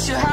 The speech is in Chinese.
是